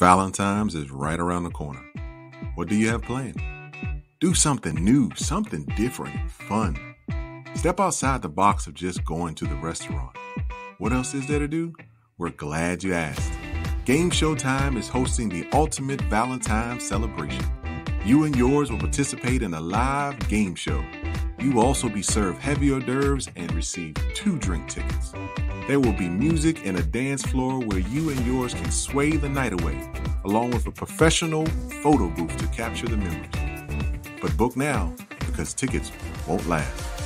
Valentine's is right around the corner. What do you have planned? Do something new, something different, fun. Step outside the box of just going to the restaurant. What else is there to do? We're glad you asked. Game Show Time is hosting the ultimate Valentine's celebration. You and yours will participate in a live game show. You will also be served heavy hors d'oeuvres and receive two drink tickets. There will be music and a dance floor where you and yours can sway the night away, along with a professional photo booth to capture the memories. But book now because tickets won't last.